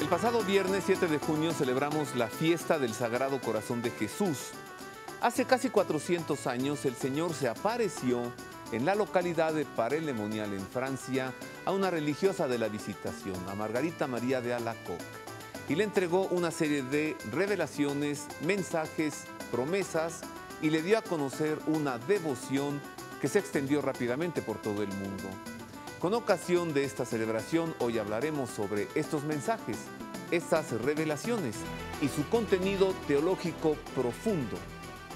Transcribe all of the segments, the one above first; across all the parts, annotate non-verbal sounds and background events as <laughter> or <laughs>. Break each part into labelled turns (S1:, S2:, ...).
S1: El pasado viernes 7 de junio celebramos la fiesta del Sagrado Corazón de Jesús. Hace casi 400 años el Señor se apareció en la localidad de Paray-le-Monial en Francia a una religiosa de la Visitación, a Margarita María de Alacoque, y le entregó una serie de revelaciones, mensajes, promesas y le dio a conocer una devoción que se extendió rápidamente por todo el mundo. Con ocasión de esta celebración, hoy hablaremos sobre estos mensajes, estas revelaciones y su contenido teológico profundo.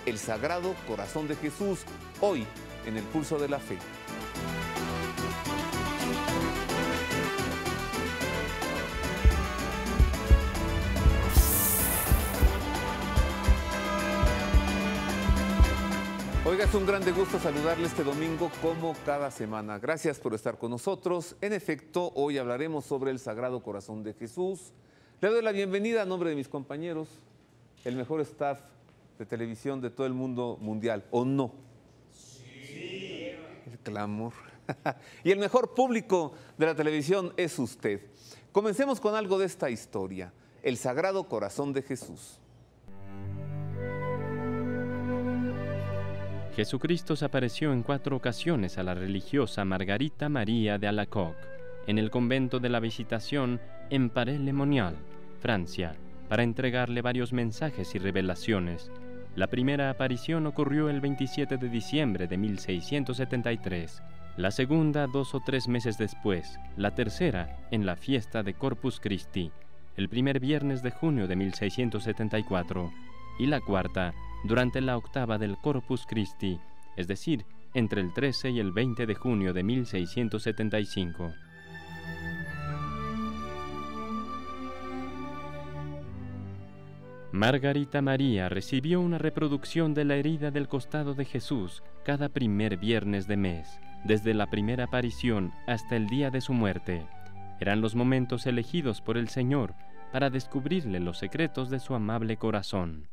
S1: El Sagrado Corazón de Jesús, hoy en el pulso de la fe. Oiga, es un grande gusto saludarle este domingo como cada semana. Gracias por estar con nosotros. En efecto, hoy hablaremos sobre el Sagrado Corazón de Jesús. Le doy la bienvenida a nombre de mis compañeros, el mejor staff de televisión de todo el mundo mundial, ¿o no? Sí. El clamor. <laughs> y el mejor público de la televisión es usted. Comencemos con algo de esta historia, el Sagrado Corazón de Jesús.
S2: Jesucristo se apareció en cuatro ocasiones a la religiosa Margarita María de Alacoque, en el convento de la Visitación en Paray-le-Monial, Francia, para entregarle varios mensajes y revelaciones. La primera aparición ocurrió el 27 de diciembre de 1673, la segunda dos o tres meses después, la tercera en la fiesta de Corpus Christi, el primer viernes de junio de 1674, y la cuarta durante la octava del Corpus Christi, es decir, entre el 13 y el 20 de junio de 1675. Margarita María recibió una reproducción de la herida del costado de Jesús cada primer viernes de mes, desde la primera aparición hasta el día de su muerte. Eran los momentos elegidos por el Señor para descubrirle los secretos de su amable corazón.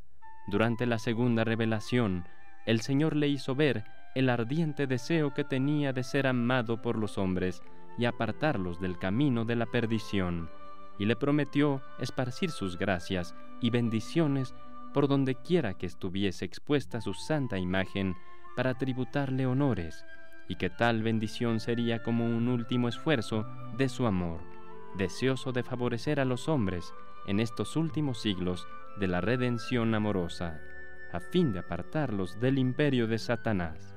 S2: Durante la segunda revelación, el Señor le hizo ver el ardiente deseo que tenía de ser amado por los hombres y apartarlos del camino de la perdición, y le prometió esparcir sus gracias y bendiciones por donde quiera que estuviese expuesta su santa imagen para tributarle honores, y que tal bendición sería como un último esfuerzo de su amor, deseoso de favorecer a los hombres en estos últimos siglos de la redención amorosa, a fin de apartarlos del imperio de Satanás.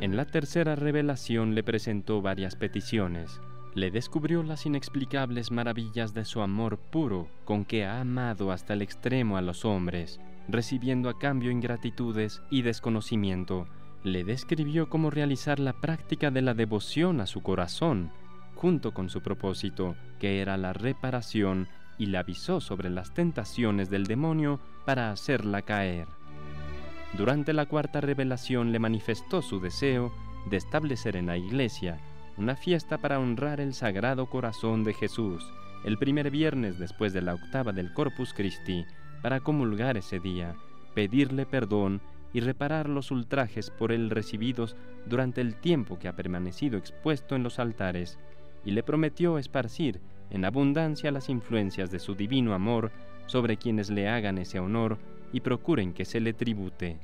S2: En la tercera revelación le presentó varias peticiones. Le descubrió las inexplicables maravillas de su amor puro con que ha amado hasta el extremo a los hombres, recibiendo a cambio ingratitudes y desconocimiento. Le describió cómo realizar la práctica de la devoción a su corazón, junto con su propósito, que era la reparación y le avisó sobre las tentaciones del demonio para hacerla caer. Durante la cuarta revelación le manifestó su deseo de establecer en la iglesia una fiesta para honrar el Sagrado Corazón de Jesús, el primer viernes después de la octava del Corpus Christi, para comulgar ese día, pedirle perdón y reparar los ultrajes por él recibidos durante el tiempo que ha permanecido expuesto en los altares, y le prometió esparcir en abundancia las influencias de su divino amor sobre quienes le hagan ese honor y procuren que se le tribute.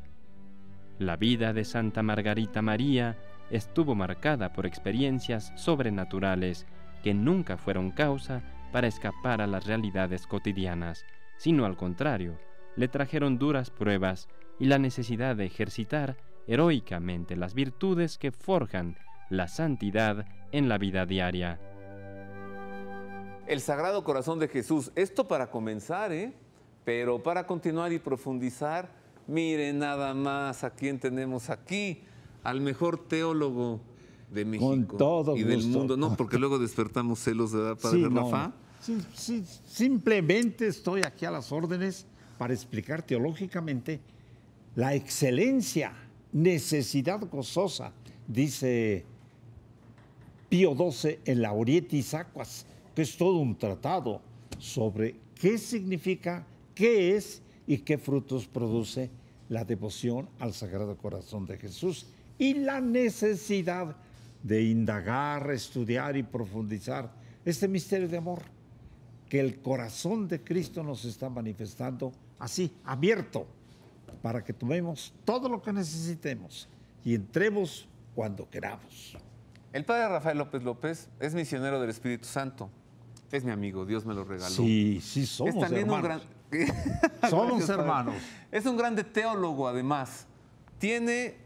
S2: La vida de Santa Margarita María estuvo marcada por experiencias sobrenaturales que nunca fueron causa para escapar a las realidades cotidianas, sino al contrario, le trajeron duras pruebas y la necesidad de ejercitar heroicamente las virtudes que forjan la santidad en la vida diaria
S1: el Sagrado Corazón de Jesús. Esto para comenzar, ¿eh? Pero para continuar y profundizar, miren nada más a quién tenemos aquí, al mejor teólogo de México y del mundo. No, porque luego despertamos celos, de Padre sí, Rafa?
S3: Sí, sí, simplemente estoy aquí a las órdenes para explicar teológicamente la excelencia, necesidad gozosa, dice Pío XII en la Orietis Aquas es todo un tratado sobre qué significa, qué es y qué frutos produce la devoción al Sagrado Corazón de Jesús y la necesidad de indagar, estudiar y profundizar este misterio de amor que el corazón de Cristo nos está manifestando así, abierto, para que tomemos todo lo que necesitemos y entremos cuando queramos.
S1: El padre Rafael López López es misionero del Espíritu Santo. Es mi amigo, Dios me lo regaló.
S3: Sí, sí, somos
S1: es también
S3: hermanos.
S1: un gran... <laughs>
S3: Somos hermanos.
S1: Es un grande teólogo, además. Tiene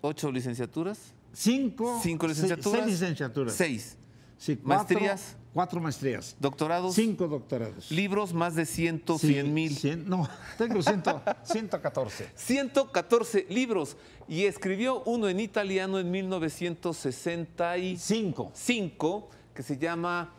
S1: ocho licenciaturas.
S3: Cinco,
S1: Cinco licenciaturas.
S3: Seis licenciaturas.
S1: Seis.
S3: Sí, cuatro-
S1: Maestrías.
S3: Cuatro maestrías.
S1: Doctorados.
S3: Cinco doctorados.
S1: Libros, más de ciento,
S3: Sí,
S1: cien mil.
S3: cien- no, <laughs> tengo ciento, 114.
S1: 114 libros. Y escribió uno en italiano en 1965
S3: Cinco.
S1: que se llama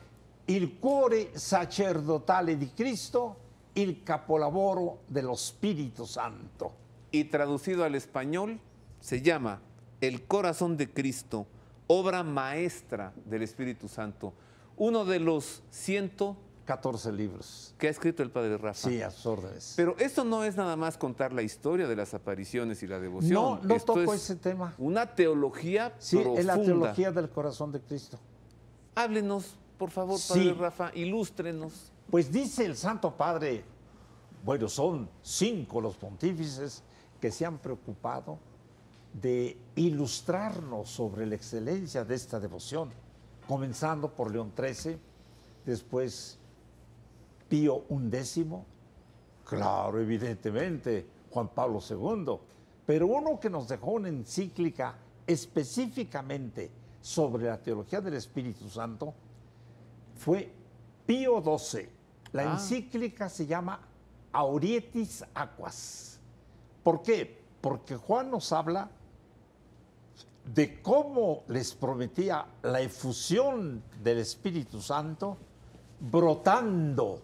S3: Il cuore sacerdotale di Cristo, il capolavoro dello Spirito Santo.
S1: y traducido al español se llama El corazón de Cristo, obra maestra del Espíritu Santo. Uno de los ciento
S3: 14 libros.
S1: que ha escrito el Padre Rafa.
S3: Sí, a sus órdenes.
S1: Pero esto no es nada más contar la historia de las apariciones y la devoción.
S3: no, no
S1: Esto
S3: toco
S1: es
S3: ese tema.
S1: Una teología
S3: Sí,
S1: profunda.
S3: es la teología del corazón de Cristo.
S1: Háblenos, por favor,
S3: Sí.
S1: Padre Rafa, ilústrenos.
S3: Pues dice el Santo Padre, bueno, son cinco los pontífices que se han preocupado de ilustrarnos sobre la excelencia de esta devoción, comenzando por León XIII, después Pío XI, claro, evidentemente, Juan Pablo II, pero uno que nos dejó una encíclica específicamente sobre la teología del Espíritu Santo fue Pío XII. La
S1: Ah.
S3: encíclica se llama Aurietis Aquas. ¿Por qué? Porque Juan nos habla de cómo les prometía la efusión del Espíritu Santo brotando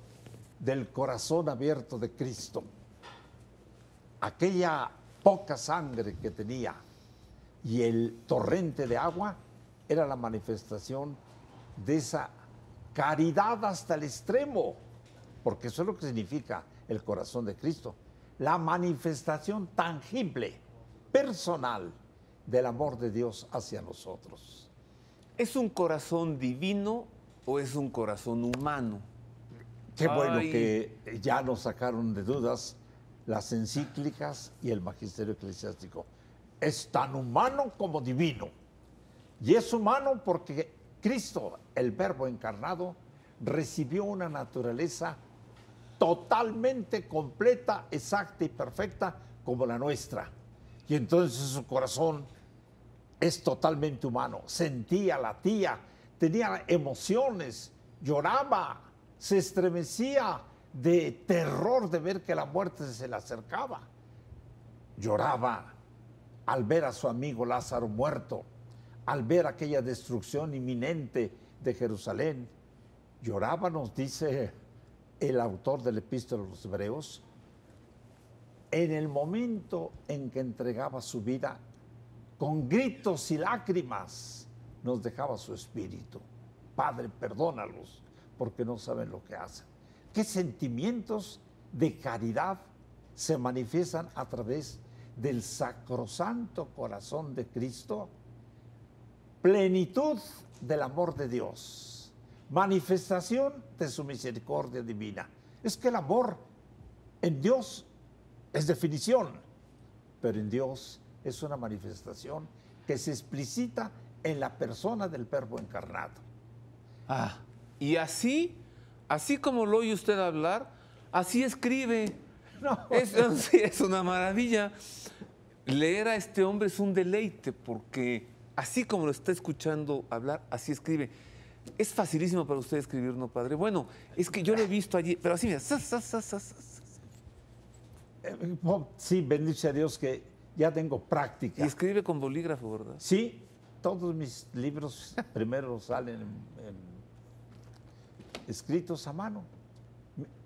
S3: del corazón abierto de Cristo. Aquella poca sangre que tenía y el torrente de agua era la manifestación de esa caridad hasta el extremo, porque eso es lo que significa el corazón de Cristo, la manifestación tangible, personal del amor de Dios hacia nosotros.
S1: ¿Es un corazón divino o es un corazón humano?
S3: Qué bueno que ya nos sacaron de dudas las encíclicas y el magisterio eclesiástico. Es tan humano como divino. Y es humano porque Cristo, el Verbo encarnado, recibió una naturaleza totalmente completa, exacta y perfecta como la nuestra. Y entonces su corazón es totalmente humano. Sentía, latía, tenía emociones, lloraba, se estremecía de terror de ver que la muerte se le acercaba. Lloraba al ver a su amigo Lázaro muerto, al ver aquella destrucción inminente de Jerusalén. Lloraba, nos dice el autor del epístola de los Hebreos, en el momento en que entregaba su vida, con gritos y lágrimas, nos dejaba su espíritu. Padre, perdónalos, porque no saben lo que hacen. ¿Qué sentimientos de caridad se manifiestan a través del sacrosanto corazón de Cristo? Plenitud del amor de Dios, manifestación de su misericordia divina. Es que el amor en Dios es definición, pero en Dios es una manifestación que se explicita en la persona del Verbo encarnado.
S1: Ah, y así, así como lo oye usted hablar, así escribe.
S3: No.
S1: Es, <laughs> una maravilla. Leer a este hombre es un deleite porque así como lo está escuchando hablar, así escribe. Es facilísimo para usted escribir, ¿no, padre? Bueno, es que yo lo he visto allí, pero así, mira.
S3: Eh, Sí, bendice a Dios que ya tengo
S1: y
S3: práctica.
S1: escribe con bolígrafo, ¿verdad?
S3: Sí, todos mis libros primero salen en- en- escritos a mano.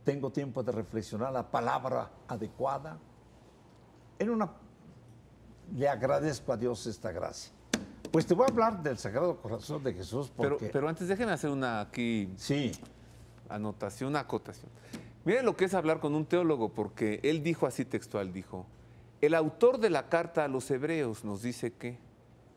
S3: Tengo tiempo de reflexionar la palabra adecuada. En una le agradezco a Dios esta gracia. Pues te voy a hablar del Sagrado Corazón de Jesús
S1: Pero,
S3: porque
S1: pero antes déjeme hacer una aquí
S3: sí,
S1: anotación, una acotación. Miren lo que es hablar con un teólogo, porque él dijo así textual, dijo, el autor de la carta a los hebreos nos dice que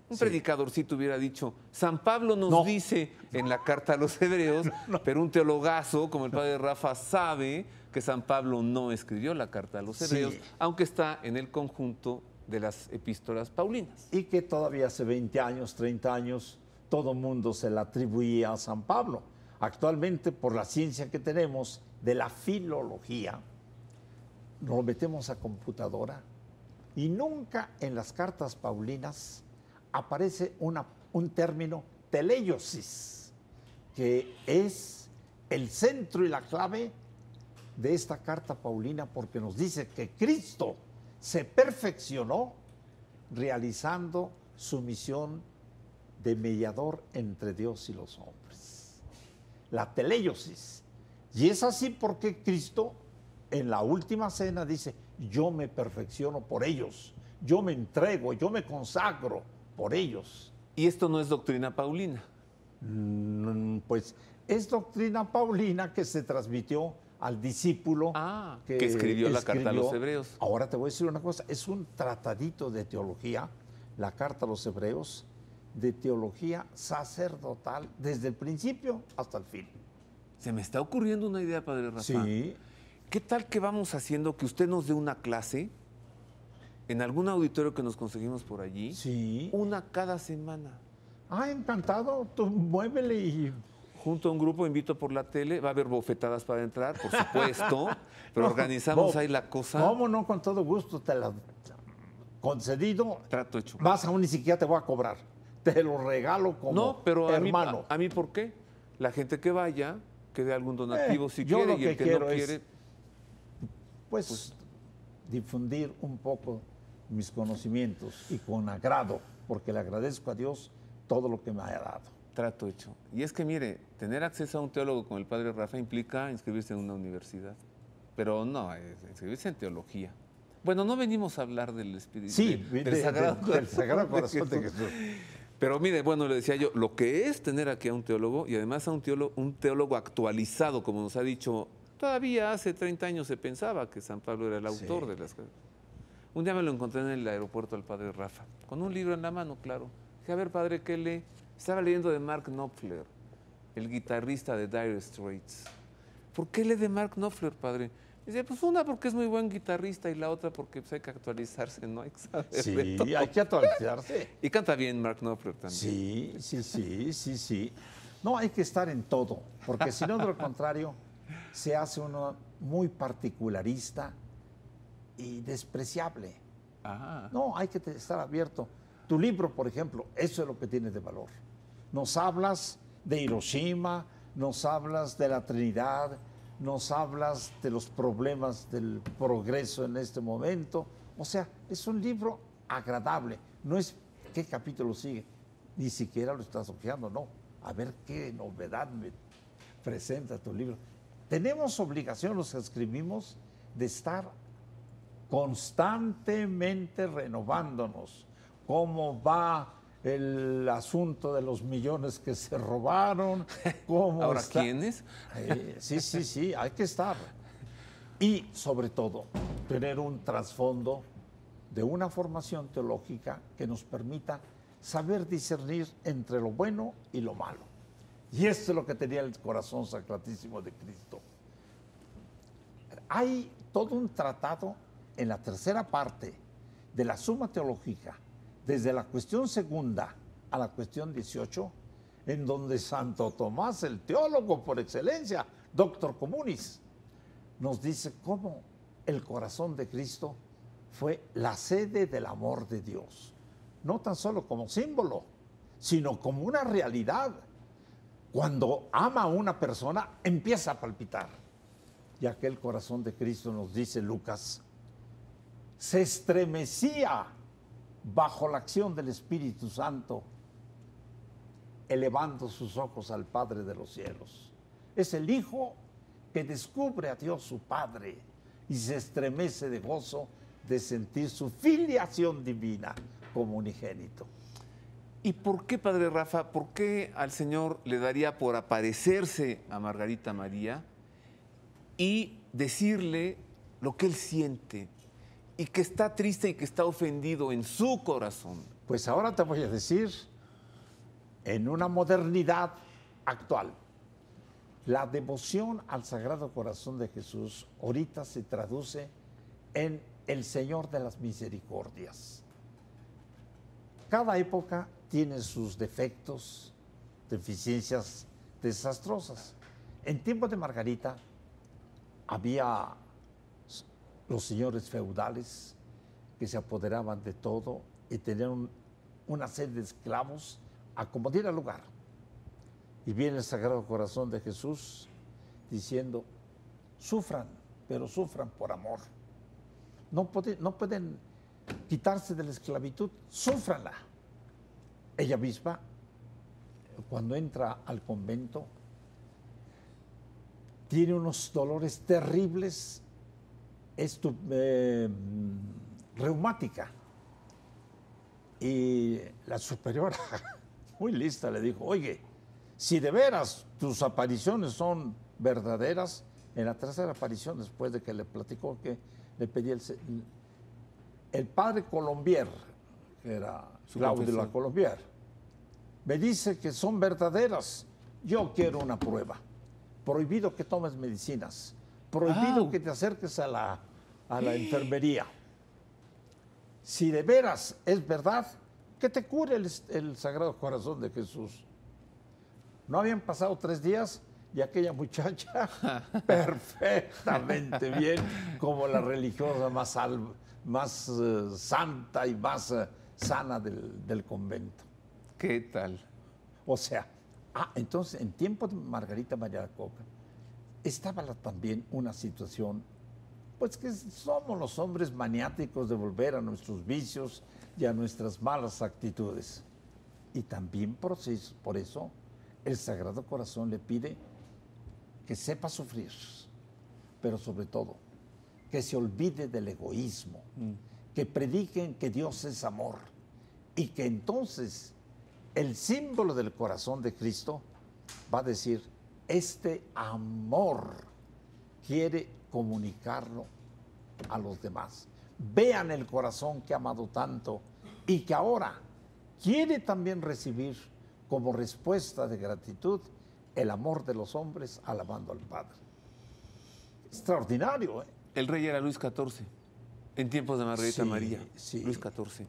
S1: Un predicadorcito hubiera dicho, San Pablo nos dice en la carta a los hebreos, <laughs> pero un teologazo como el padre Rafa sabe que San Pablo no escribió la carta a los hebreos, aunque está en el conjunto de las epístolas paulinas.
S3: Y que todavía hace 20 años, 30 años, todo mundo se la atribuía a San Pablo. Actualmente, por la ciencia que tenemos de la filología, nos metemos a computadora y nunca en las cartas paulinas aparece un término teleiosis, que es el centro y la clave de esta carta paulina porque nos dice que Cristo se perfeccionó realizando su misión de mediador entre Dios y los hombres. La teleiosis. Y es así porque Cristo en la última cena dice, yo me perfecciono por ellos, yo me entrego, yo me consagro por ellos.
S1: ¿Y esto no es doctrina paulina?
S3: Mm, pues es doctrina paulina que se transmitió al discípulo
S1: ah, que, escribió la carta a los hebreos.
S3: Ahora te voy a decir una cosa, es un tratadito de teología, la carta a los hebreos, de teología sacerdotal desde el principio hasta el fin.
S1: Se me está ocurriendo una idea, Padre Rafa.
S3: Sí.
S1: ¿Qué tal que vamos haciendo que usted nos dé una clase en algún auditorio que nos conseguimos por allí?
S3: Sí.
S1: Una cada semana.
S3: Ah, encantado. Tú muévele y
S1: junto a un grupo, invito por la tele, va a haber bofetadas para entrar, por supuesto, <laughs> pero organizamos ahí la cosa.
S3: ¿Cómo no? Con todo gusto, te la concedido.
S1: Trato hecho.
S3: Más aún ni siquiera te voy a cobrar. Te lo regalo como no, pero hermano.
S1: A mí, ¿por qué? La gente que vaya, que dé algún donativo eh, si quiere y el que no quiere.
S3: pues, pues difundir un poco mis conocimientos y con agrado, porque le agradezco a Dios todo lo que me haya dado
S1: trato hecho. Y es que, mire, tener acceso a un teólogo como el padre Rafa implica inscribirse en una universidad. Pero no, inscribirse en teología. Bueno, no venimos a hablar del Espíritu.
S3: Sí, del, sagrado, Corazón de Jesús.
S1: Pero mire, bueno, le decía yo, lo que es tener aquí a un teólogo y además a un teólogo, un teólogo actualizado, como nos ha dicho, todavía hace 30 años se pensaba que San Pablo era el autor de las Un día me lo encontré en el aeropuerto al padre Rafa, con un libro en la mano, claro. Dije, a ver, padre, ¿qué lee? Estaba leyendo de Mark Knopfler, el guitarrista de Dire Straits. ¿Por qué lee de Mark Knopfler, padre? Dice, pues una porque es muy buen guitarrista y la otra porque pues, hay que actualizarse, ¿no? <laughs> Hay que saber
S3: sí, hay que actualizarse.
S1: y canta bien Mark Knopfler también.
S3: Sí, sí, sí, sí, sí. No, hay que estar en todo, porque si no, de lo contrario, se hace uno muy particularista y despreciable. No, hay que estar abierto. Tu libro, por ejemplo, eso es lo que tiene de valor nos hablas de Hiroshima, nos hablas de la Trinidad, nos hablas de los problemas del progreso en este momento. O sea, es un libro agradable. No es qué capítulo sigue, ni siquiera lo estás ojeando, no. A ver qué novedad me presenta tu libro. Tenemos obligación, los que escribimos, de estar constantemente renovándonos. ¿Cómo va el asunto de los millones que se robaron. <laughs>
S1: ¿Cómo ¿Ahora quiénes?
S3: Eh, sí, sí, <laughs> sí, hay que estar. Y sobre todo, tener un trasfondo de una formación teológica que nos permita saber discernir entre lo bueno y lo malo. Y esto es lo que tenía el corazón sacratísimo de Cristo. Hay todo un tratado en la tercera parte de la Suma Teológica desde la cuestión segunda a la cuestión 18, en donde Santo Tomás, el teólogo por excelencia, doctor comunis, nos dice cómo el corazón de Cristo fue la sede del amor de Dios, no tan solo como símbolo, sino como una realidad. Cuando ama a una persona, empieza a palpitar. Y aquel corazón de Cristo nos dice Lucas, se estremecía bajo la acción del Espíritu Santo, elevando sus ojos al Padre de los cielos. Es el Hijo que descubre a Dios su Padre y se estremece de gozo de sentir su filiación divina como unigénito.
S1: ¿Y por qué, Padre Rafa, por qué al Señor le daría por aparecerse a Margarita María y decirle lo que él siente, y que está triste y que está ofendido en su corazón.
S3: Pues ahora te voy a decir, en una modernidad actual, la devoción al Sagrado Corazón de Jesús ahorita se traduce en el Señor de las Misericordias. Cada época tiene sus defectos, deficiencias desastrosas. En tiempos de Margarita había los señores feudales que se apoderaban de todo y tenían una serie de esclavos a como diera lugar. Y viene el Sagrado Corazón de Jesús diciendo, sufran, pero sufran por amor. No, no pueden quitarse de la esclavitud, sufranla. Ella misma, cuando entra al convento, tiene unos dolores terribles, es eh, reumática. Y la superiora, <laughs> muy lista, le dijo, oye, si de veras tus apariciones son verdaderas, en la tercera aparición, después de que le platicó que le pedí el, el padre Colombier, que era Claudio de la Colombier, me dice que son verdaderas. Yo quiero una prueba. Prohibido que tomes medicinas. Prohibido que te acerques a la, a la enfermería. Si de veras es verdad, que te cure el Sagrado Corazón de Jesús. No habían pasado tres días y aquella muchacha <laughs> <laughs> perfectamente bien, como la religiosa más, más eh, santa y más eh, sana del, convento.
S1: ¿Qué tal?
S3: O sea, ah, entonces en tiempo de Margarita María Coca estaba también una situación, pues que somos los hombres maniáticos de volver a nuestros vicios y a nuestras malas actitudes. Y también por eso el Sagrado Corazón le pide que sepa sufrir, pero sobre todo, que se olvide del egoísmo, mm. que prediquen que Dios es amor y que entonces el símbolo del corazón de Cristo va a decir, este amor quiere comunicarlo a los demás. Vean el corazón que ha amado tanto y que ahora quiere también recibir como respuesta de gratitud el amor de los hombres alabando al Padre. Extraordinario. ¿eh?
S1: El rey era Luis XIV, en tiempos de Margarita María. Luis XIV.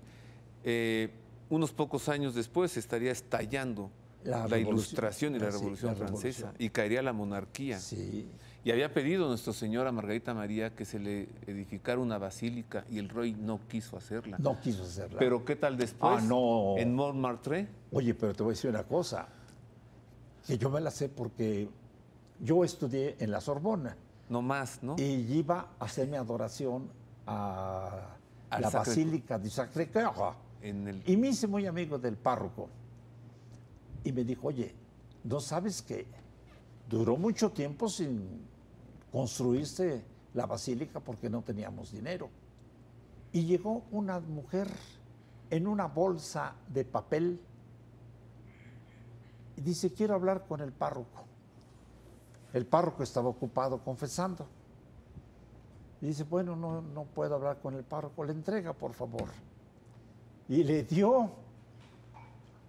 S1: Eh, unos pocos años después estaría estallando la, ilustración y la, revolución francesa y caería la monarquía.
S3: Sí.
S1: Y había pedido nuestro Señor a Margarita María que se le edificara una basílica y el rey no quiso hacerla.
S3: No quiso hacerla.
S1: Pero ¿qué tal después?
S3: Ah, no.
S1: En Montmartre.
S3: Oye, pero te voy a decir una cosa que yo me la sé porque yo estudié en la Sorbona.
S1: No más, ¿no?
S3: Y iba a hacer mi adoración a la Basílica de Sacré-Cœur. El... Y me hice muy amigo del párroco. Y me dijo, oye, ¿no sabes que duró mucho tiempo sin construirse la basílica porque no teníamos dinero? Y llegó una mujer en una bolsa de papel y dice, quiero hablar con el párroco. El párroco estaba ocupado confesando. Y dice, bueno, no, no puedo hablar con el párroco, le entrega, por favor. Y le dio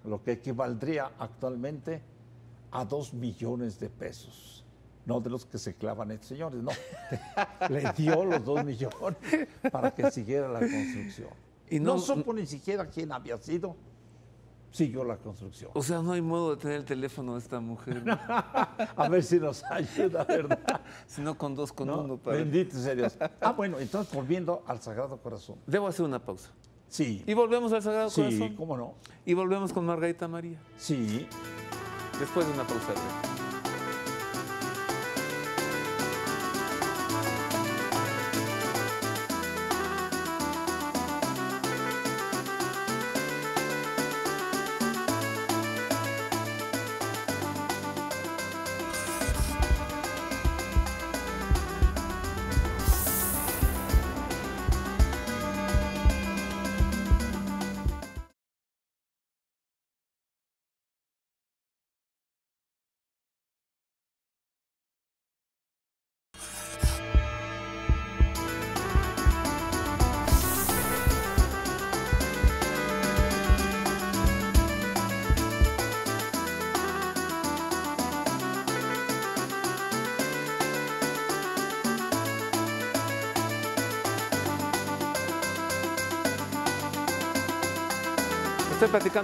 S3: lo que equivaldría actualmente a dos millones de pesos. No de los que se clavan estos señores, no. <laughs> le dio los dos millones para que siguiera la construcción. Y no, no supo ni siquiera quién había sido siguió la construcción.
S1: O sea, no hay modo de tener el teléfono de esta mujer. <laughs>
S3: a ver si nos ayuda, ¿verdad?
S1: si no, con dos, con uno.
S3: Para... Bendito sea Dios. Ah, bueno, entonces volviendo al Sagrado Corazón.
S1: Debo hacer una pausa.
S3: Sí.
S1: Y volvemos al Sagrado Corazón.
S3: Sí, cómo no.
S1: Y volvemos con Margarita María.
S3: Sí.
S1: Después de una pausa.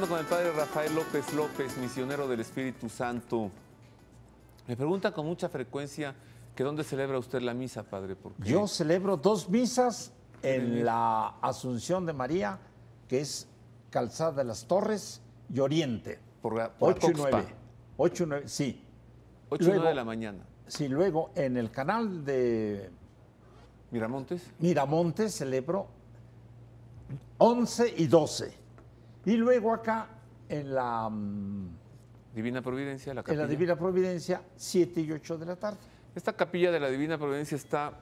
S1: Con el padre Rafael López López, misionero del Espíritu Santo. Me pregunta con mucha frecuencia que dónde celebra usted la misa, padre. Porque
S3: Yo celebro dos misas en la Asunción de María, que es Calzada de las Torres y Oriente.
S1: por, la- por
S3: 8 y
S1: Acoxpa,
S3: 9. 8 y 9, sí.
S1: 8 y
S3: Luego-
S1: 9 de la mañana.
S3: Sí, luego en el canal de
S1: Miramontes.
S3: Miramontes celebro 11 y 12. Y luego acá en la, mm,
S1: Divina Providencia, la
S3: en la Divina Providencia, 7 y 8 de la tarde.
S1: Esta capilla de la Divina Providencia está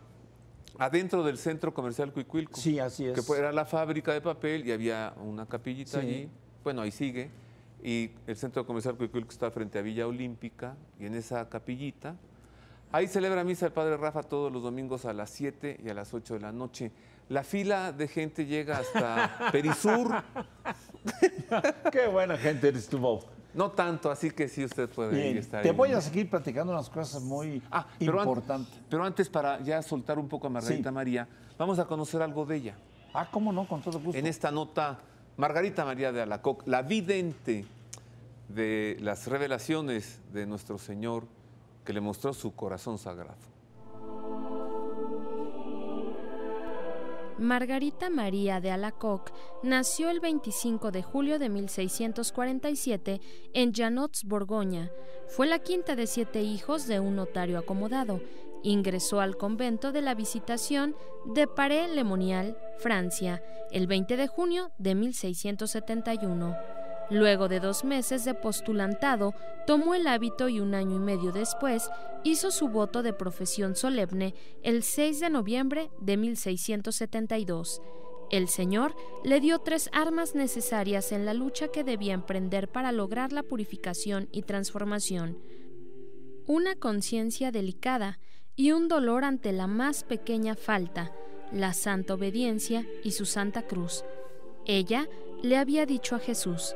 S1: adentro del centro comercial Cuicuilco.
S3: Sí, así es.
S1: Que era la fábrica de papel y había una capillita
S3: Sí.
S1: allí. Bueno, ahí sigue. Y el centro comercial Cuicuilco está frente a Villa Olímpica. Y en esa capillita, ahí celebra misa el Padre Rafa todos los domingos a las 7 y a las 8 de la noche. La fila de gente llega hasta Perisur. <laughs>
S3: Qué buena gente eres tú, Bob.
S1: No tanto, así que sí usted puede ir
S3: Bien,
S1: y estar
S3: te
S1: ahí.
S3: voy a seguir platicando unas cosas muy
S1: Ah, pero, an-
S3: importantes.
S1: pero antes, para ya soltar un poco a Margarita
S3: Sí.
S1: María, vamos a conocer algo de ella.
S3: Ah, ¿cómo no? Con todo gusto.
S1: En esta nota, Margarita María de Alacoc, la vidente de las revelaciones de nuestro Señor que le mostró su corazón sagrado.
S4: Margarita María de Alacoc nació el 25 de julio de 1647 en Janots, Borgoña. Fue la quinta de siete hijos de un notario acomodado. Ingresó al convento de la Visitación de Paré-Lemonial, Francia, el 20 de junio de 1671. Luego de dos meses de postulantado, tomó el hábito y un año y medio después hizo su voto de profesión solemne el 6 de noviembre de 1672. El Señor le dio tres armas necesarias en la lucha que debía emprender para lograr la purificación y transformación. Una conciencia delicada y un dolor ante la más pequeña falta, la santa obediencia y su santa cruz. Ella le había dicho a Jesús,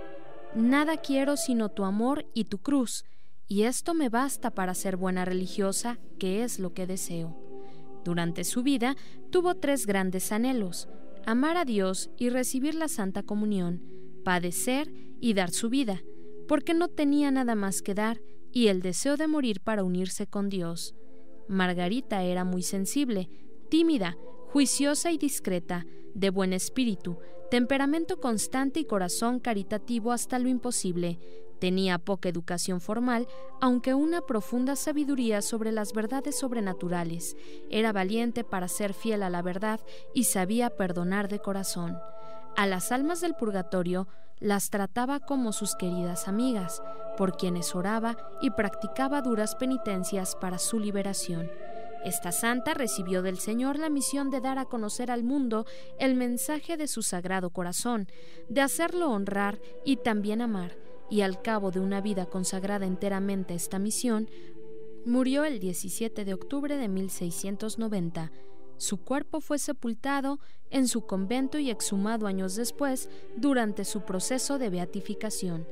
S4: Nada quiero sino tu amor y tu cruz, y esto me basta para ser buena religiosa, que es lo que deseo. Durante su vida tuvo tres grandes anhelos, amar a Dios y recibir la Santa Comunión, padecer y dar su vida, porque no tenía nada más que dar y el deseo de morir para unirse con Dios. Margarita era muy sensible, tímida, juiciosa y discreta, de buen espíritu, temperamento constante y corazón caritativo hasta lo imposible. Tenía poca educación formal, aunque una profunda sabiduría sobre las verdades sobrenaturales. Era valiente para ser fiel a la verdad y sabía perdonar de corazón. A las almas del purgatorio las trataba como sus queridas amigas, por quienes oraba y practicaba duras penitencias para su liberación. Esta santa recibió del Señor la misión de dar a conocer al mundo el mensaje de su sagrado corazón, de hacerlo honrar y también amar, y al cabo de una vida consagrada enteramente a esta misión, murió el 17 de octubre de 1690. Su cuerpo fue sepultado en su convento y exhumado años después durante su proceso de beatificación.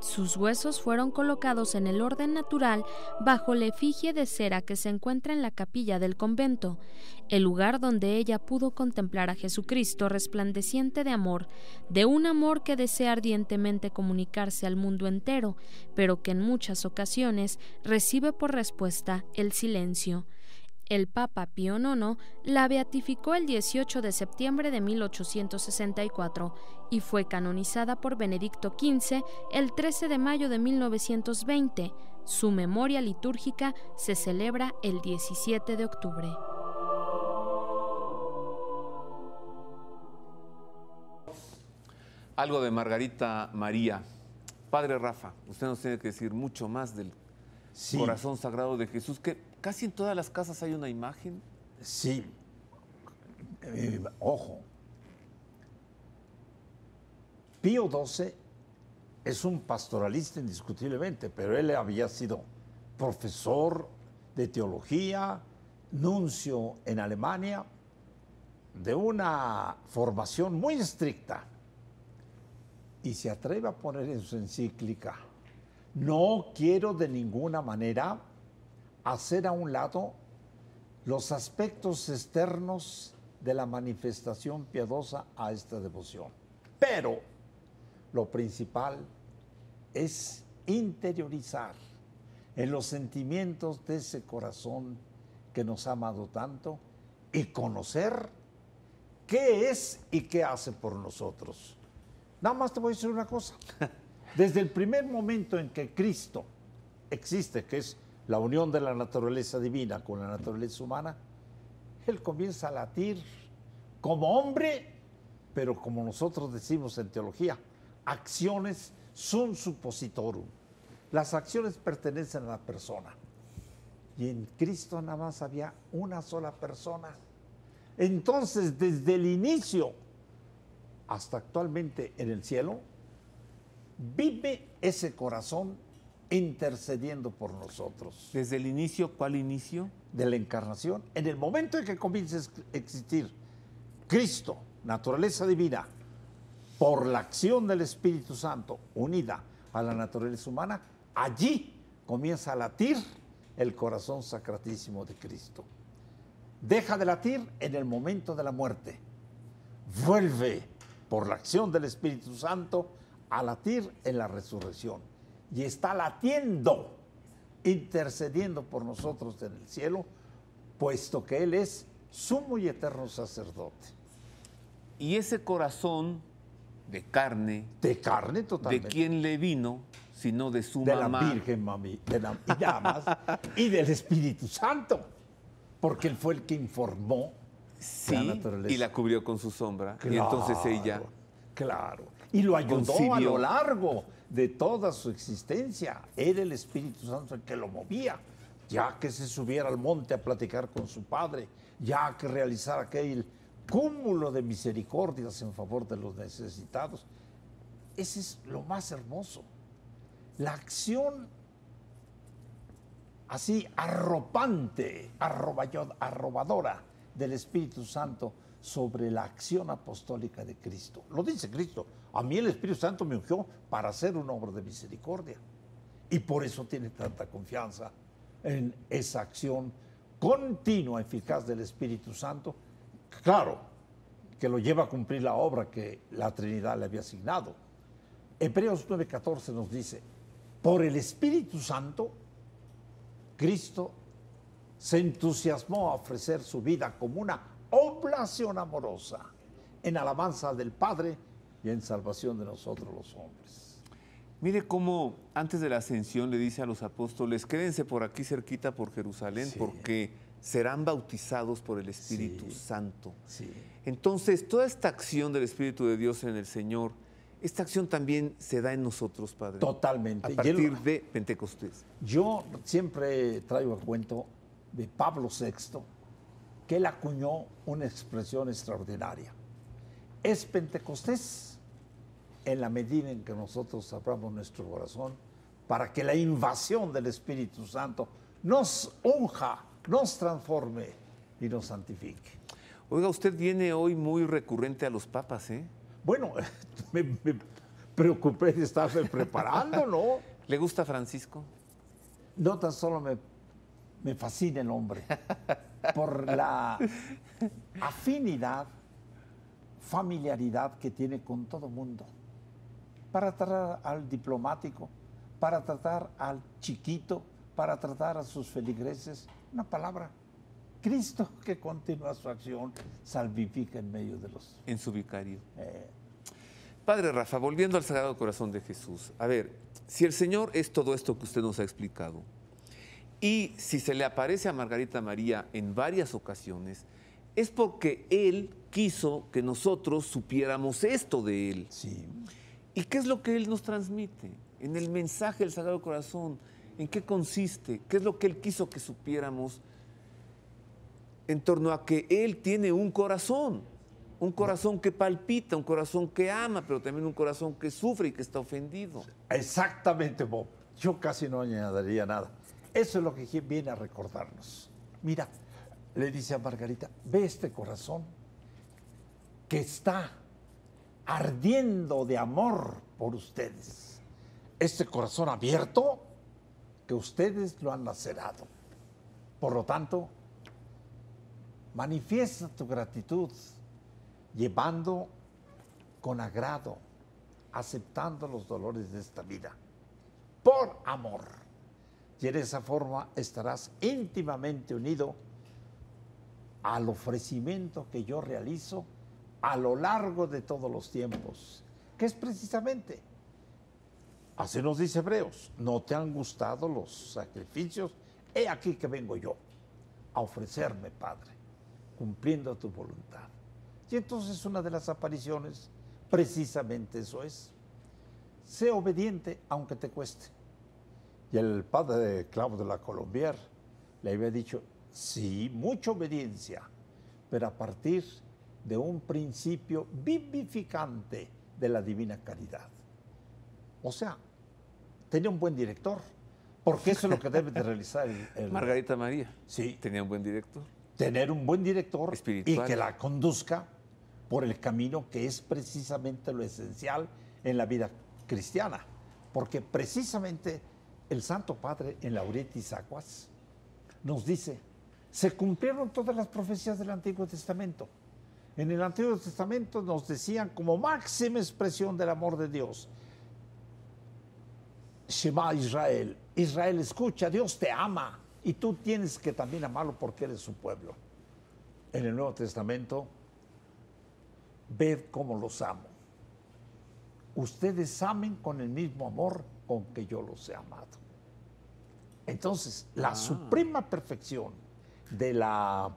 S4: Sus huesos fueron colocados en el orden natural bajo la efigie de cera que se encuentra en la capilla del convento, el lugar donde ella pudo contemplar a Jesucristo resplandeciente de amor, de un amor que desea ardientemente comunicarse al mundo entero, pero que en muchas ocasiones recibe por respuesta el silencio. El Papa Pío IX la beatificó el 18 de septiembre de 1864 y fue canonizada por Benedicto XV el 13 de mayo de 1920. Su memoria litúrgica se celebra el 17 de octubre.
S1: Algo de Margarita María. Padre Rafa, usted nos tiene que decir mucho más del
S3: Sí.
S1: corazón sagrado de Jesús, que casi en todas las casas hay una imagen.
S3: Sí. Eh, ojo. Pío XII es un pastoralista indiscutiblemente, pero él había sido profesor de teología, nuncio en Alemania, de una formación muy estricta. Y se atreve a poner en su encíclica, no quiero de ninguna manera hacer a un lado los aspectos externos de la manifestación piadosa a esta devoción. Pero lo principal es interiorizar en los sentimientos de ese corazón que nos ha amado tanto y conocer qué es y qué hace por nosotros. Nada más te voy a decir una cosa. <laughs> Desde el primer momento en que Cristo existe, que es la unión de la naturaleza divina con la naturaleza humana, Él comienza a latir como hombre, pero como nosotros decimos en teología, acciones son suppositorum. Las acciones pertenecen a la persona. Y en Cristo nada más había una sola persona. Entonces, desde el inicio hasta actualmente en el cielo, vive ese corazón intercediendo por nosotros.
S1: ¿Desde el inicio cuál inicio?
S3: De la encarnación. En el momento en que comienza a existir Cristo, naturaleza divina, por la acción del Espíritu Santo unida a la naturaleza humana, allí comienza a latir el corazón sacratísimo de Cristo. Deja de latir en el momento de la muerte. Vuelve por la acción del Espíritu Santo a latir en la resurrección. Y está latiendo, intercediendo por nosotros en el cielo, puesto que Él es sumo y eterno sacerdote.
S1: Y ese corazón de carne.
S3: De carne totalmente.
S1: ¿De quién le vino? Sino de su
S3: de
S1: mamá.
S3: De la Virgen, mami. De la, y, <laughs> y del Espíritu Santo. Porque Él fue el que informó
S1: sí, la naturaleza. Y la cubrió con su sombra. y entonces ella.
S3: Claro. Y lo ayudó a lo largo de toda su existencia. Era el Espíritu Santo el que lo movía. Ya que se subiera al monte a platicar con su padre, ya que realizara aquel cúmulo de misericordias en favor de los necesitados. Ese es lo más hermoso. La acción así arropante, arrobadora del Espíritu Santo sobre la acción apostólica de Cristo. Lo dice Cristo. A mí el Espíritu Santo me ungió para hacer una obra de misericordia. Y por eso tiene tanta confianza en esa acción continua, eficaz del Espíritu Santo. Claro, que lo lleva a cumplir la obra que la Trinidad le había asignado. Hebreos 9:14 nos dice, por el Espíritu Santo, Cristo se entusiasmó a ofrecer su vida como una oblación amorosa en alabanza del Padre y en salvación de nosotros los hombres.
S1: Mire cómo antes de la ascensión le dice a los apóstoles, quédense por aquí cerquita por Jerusalén porque serán bautizados por el Espíritu Santo. Entonces, toda esta acción del Espíritu de Dios en el Señor, esta acción también se da en nosotros, Padre.
S3: Totalmente.
S1: A partir de Pentecostés.
S3: Yo siempre traigo el cuento de Pablo VI, que él acuñó una expresión extraordinaria. Es Pentecostés en la medida en que nosotros abramos nuestro corazón para que la invasión del Espíritu Santo nos unja, nos transforme y nos santifique.
S1: Oiga, usted viene hoy muy recurrente a los papas, ¿eh?
S3: Bueno, <laughs> me, me preocupé de estarme preparando, ¿no? <laughs>
S1: ¿Le gusta Francisco?
S3: No tan solo me, me fascina el hombre, por la <laughs> afinidad, familiaridad que tiene con todo mundo. Para tratar al diplomático, para tratar al chiquito, para tratar a sus feligreses, una palabra. Cristo <laughs> que continúa su acción, salvifica en medio de los...
S1: En su vicario. Eh. Padre Rafa, volviendo al Sagrado Corazón de Jesús, a ver, si el Señor es todo esto que usted nos ha explicado, y si se le aparece a Margarita María en varias ocasiones, es porque Él quiso que nosotros supiéramos esto de Él.
S3: Sí.
S1: ¿Y qué es lo que Él nos transmite? En el mensaje del Sagrado Corazón, ¿en qué consiste? ¿Qué es lo que Él quiso que supiéramos en torno a que Él tiene un corazón? Un corazón que palpita, un corazón que ama, pero también un corazón que sufre y que está ofendido.
S3: Exactamente, Bob. Yo casi no añadiría nada. Eso es lo que viene a recordarnos. Mira, le dice a Margarita, ve este corazón que está ardiendo de amor por ustedes. Este corazón abierto que ustedes lo han lacerado. Por lo tanto, manifiesta tu gratitud llevando con agrado aceptando los dolores de esta vida, por amor. Y en esa forma estarás íntimamente unido al ofrecimiento que yo realizo a lo largo de todos los tiempos, que es precisamente, así nos dice Hebreos, no te han gustado los sacrificios, he aquí que vengo yo a ofrecerme, Padre, cumpliendo tu voluntad. Y entonces una de las apariciones, precisamente eso es, sé obediente aunque te cueste. Y el padre de Clavo de la Colombier le había dicho, sí, mucha obediencia, pero a partir de un principio vivificante de la divina caridad. O sea, tenía un buen director, porque eso es lo que debe de realizar el, <laughs>
S1: Margarita María.
S3: Sí.
S1: Tenía un buen director.
S3: Tener un buen director
S1: Espiritual.
S3: y que la conduzca por el camino que es precisamente lo esencial en la vida cristiana. Porque precisamente el Santo Padre en Lauretis Aguas nos dice, se cumplieron todas las profecías del Antiguo Testamento. En el Antiguo Testamento nos decían como máxima expresión del amor de Dios, Shema Israel, Israel escucha, Dios te ama y tú tienes que también amarlo porque eres su pueblo. En el Nuevo Testamento, ved cómo los amo. Ustedes amen con el mismo amor con que yo los he amado. Entonces, la suprema perfección de la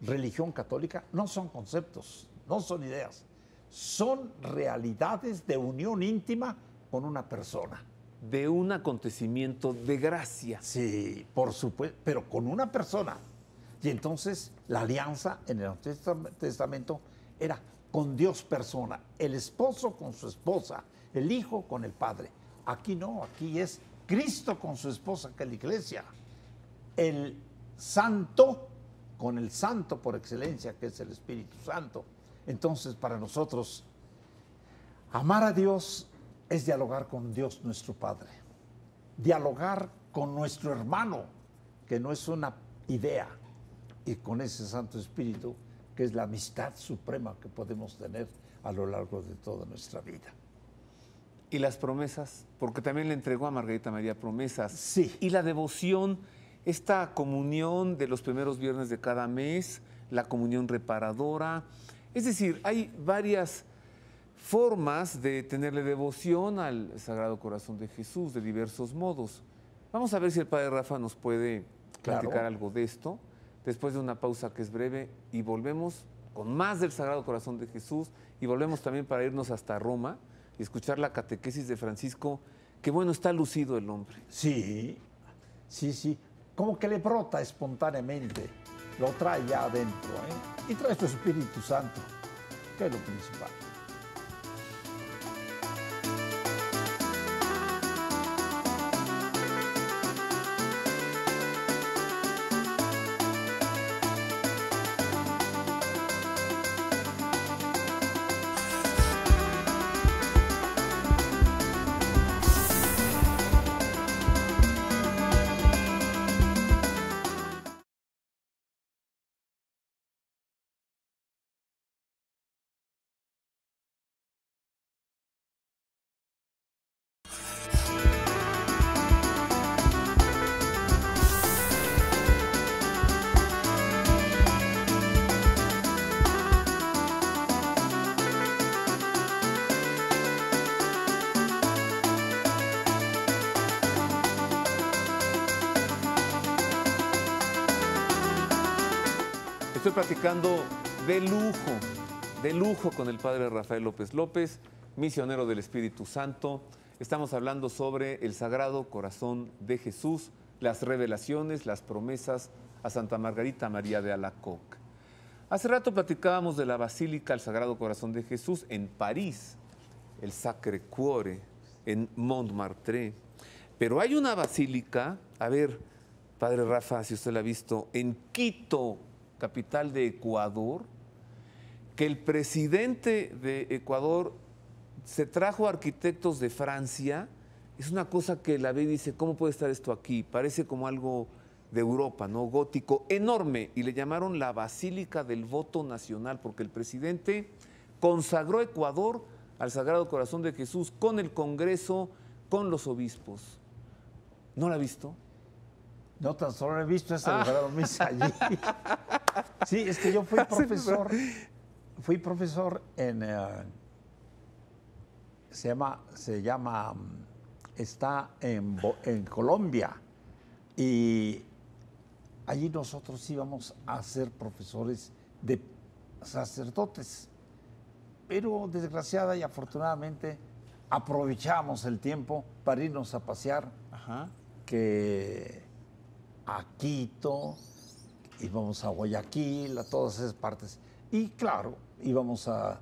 S3: religión católica no son conceptos, no son ideas, son realidades de unión íntima con una persona.
S1: De un acontecimiento de gracia.
S3: Sí, por supuesto, pero con una persona. Y entonces la alianza en el Antiguo Testamento era con Dios persona, el esposo con su esposa, el hijo con el padre. Aquí no, aquí es Cristo con su esposa, que es la iglesia. El santo con el santo por excelencia, que es el Espíritu Santo. Entonces, para nosotros, amar a Dios es dialogar con Dios nuestro Padre. Dialogar con nuestro hermano, que no es una idea, y con ese Santo Espíritu, que es la amistad suprema que podemos tener a lo largo de toda nuestra vida.
S1: Y las promesas, porque también le entregó a Margarita María promesas.
S3: Sí.
S1: Y la devoción, esta comunión de los primeros viernes de cada mes, la comunión reparadora. Es decir, hay varias formas de tenerle devoción al Sagrado Corazón de Jesús de diversos modos. Vamos a ver si el Padre Rafa nos puede
S3: Claro.
S1: platicar algo de esto, después de una pausa que es breve, y volvemos con más del Sagrado Corazón de Jesús, y volvemos también para irnos hasta Roma y escuchar la catequesis de Francisco, que bueno, está lucido el hombre.
S3: Sí, sí, sí. Como que le brota espontáneamente. Lo trae ya adentro. ¿eh? Y trae su Espíritu Santo, que es lo principal.
S1: Platicando de lujo, de lujo con el padre Rafael López López, misionero del Espíritu Santo. Estamos hablando sobre el Sagrado Corazón de Jesús, las revelaciones, las promesas a Santa Margarita María de Alacoc. Hace rato platicábamos de la Basílica al Sagrado Corazón de Jesús en París, el Sacre Cuore, en Montmartre. Pero hay una basílica, a ver, Padre Rafa, si usted la ha visto, en Quito, capital de Ecuador, que el presidente de Ecuador se trajo arquitectos de Francia. Es una cosa que la ve y dice, ¿cómo puede estar esto aquí? Parece como algo de Europa, ¿no? Gótico, enorme. Y le llamaron la Basílica del Voto Nacional, porque el presidente consagró Ecuador al Sagrado Corazón de Jesús con el Congreso, con los obispos. ¿No la ha visto?
S3: No tan solo he visto esa ah. misa allí. <laughs> Sí, es que yo fui <laughs> profesor, fui profesor en, eh, se llama, se llama, está en, en Colombia y allí nosotros íbamos a ser profesores de sacerdotes, pero desgraciada y afortunadamente aprovechamos el tiempo para irnos a pasear, que a Quito, íbamos a Guayaquil, a todas esas partes. Y claro, íbamos a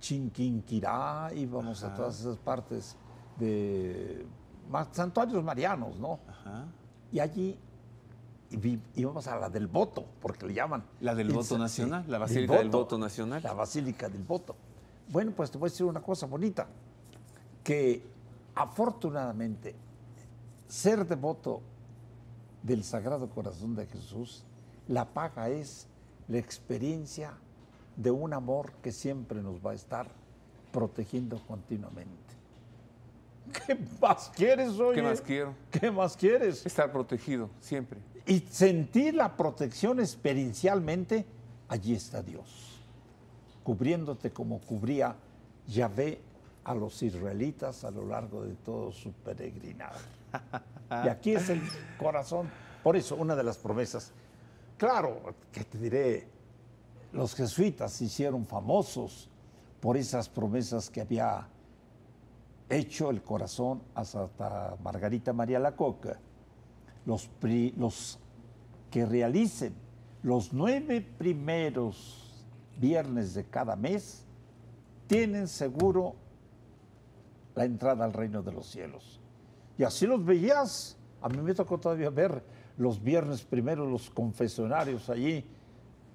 S3: Chinquinquirá, íbamos a todas esas partes de santuarios marianos, ¿no? Y allí íbamos a la del voto, porque le llaman.
S1: La del voto nacional, la Basílica del voto nacional.
S3: La Basílica del voto. Bueno, pues te voy a decir una cosa bonita, que afortunadamente ser devoto del Sagrado Corazón de Jesús, la paga es la experiencia de un amor que siempre nos va a estar protegiendo continuamente. <laughs> ¿Qué más quieres hoy?
S1: ¿Qué más quiero?
S3: ¿Qué más quieres?
S1: Estar protegido, siempre.
S3: Y sentir la protección experiencialmente, allí está Dios, cubriéndote como cubría Yahvé a los israelitas a lo largo de todo su peregrinado. Y aquí es el corazón. Por eso, una de las promesas. Claro, que te diré, los jesuitas se hicieron famosos por esas promesas que había hecho el corazón a Santa Margarita María Lacoca. Los, los que realicen los nueve primeros viernes de cada mes tienen seguro la entrada al reino de los cielos. Y así los veías. A mí me tocó todavía ver los viernes primero los confesionarios allí,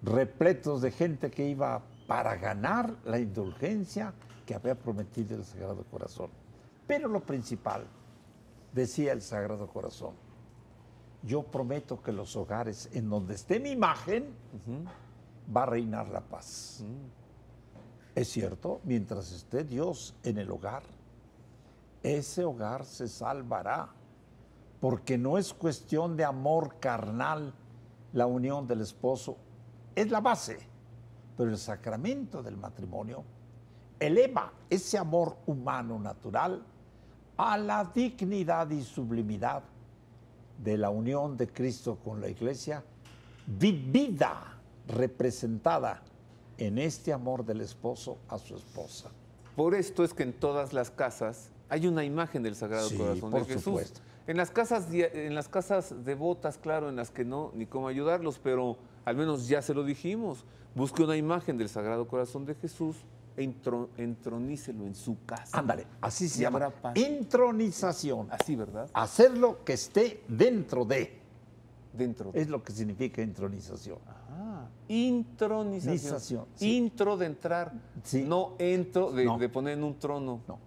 S3: repletos de gente que iba para ganar la indulgencia que había prometido el Sagrado Corazón. Pero lo principal, decía el Sagrado Corazón, yo prometo que los hogares en donde esté mi imagen va a reinar la paz. Mm. Es cierto, mientras esté Dios en el hogar, ese hogar se salvará, porque no es cuestión de amor carnal la unión del esposo, es la base, pero el sacramento del matrimonio eleva ese amor humano natural a la dignidad y sublimidad de la unión de Cristo con la iglesia, vivida, representada en este amor del esposo a su esposa.
S1: Por esto es que en todas las casas hay una imagen del Sagrado Corazón de Jesús. En las casas, en las casas devotas, claro, en las que no, ni cómo ayudarlos, pero al menos ya se lo dijimos. Busque una imagen del Sagrado Corazón de Jesús e entronícelo en su casa.
S3: Ándale, así se llama. Intronización.
S1: Así, ¿verdad?
S3: Hacerlo que esté dentro de.
S1: Dentro
S3: Es lo que significa intronización.
S1: Ajá. Intronización. Intro de entrar. No entro de, de poner en un trono.
S3: No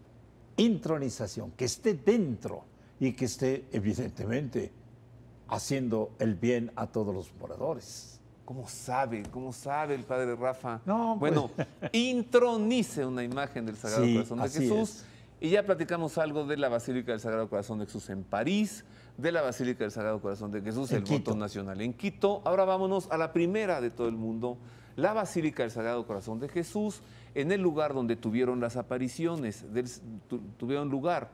S3: intronización, que esté dentro y que esté evidentemente haciendo el bien a todos los moradores.
S1: ¿Cómo sabe? ¿Cómo sabe el padre Rafa? No, pues. Bueno, intronice una imagen del Sagrado Corazón de Jesús. Y ya platicamos algo de la Basílica del Sagrado Corazón de Jesús en París, de la Basílica del Sagrado Corazón de Jesús, el voto nacional en Quito. Ahora vámonos a la primera de todo el mundo, la Basílica del Sagrado Corazón de Jesús, en el lugar donde tuvieron las apariciones, tuvieron lugar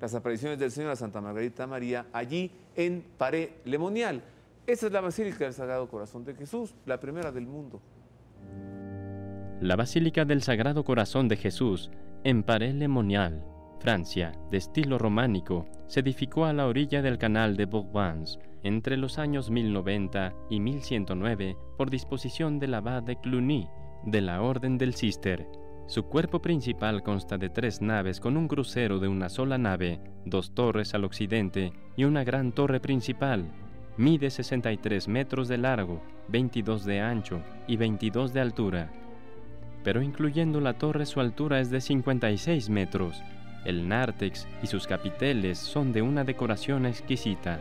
S1: las apariciones del Señor a Santa Margarita María, allí en Paré Lemonial. Esa es la Basílica del Sagrado Corazón de Jesús, la primera del mundo.
S2: La Basílica del Sagrado Corazón de Jesús, en Paré Lemonial, Francia, de estilo románico, se edificó a la orilla del canal de Bourbons entre los años 1090 y 1109 por disposición del abad de Cluny, de la Orden del Cister. Su cuerpo principal consta de tres naves con un crucero de una sola nave, dos torres al occidente y una gran torre principal. Mide 63 metros de largo, 22 de ancho y 22 de altura. Pero incluyendo la torre su altura es de 56 metros. El nártex y sus capiteles son de una decoración exquisita.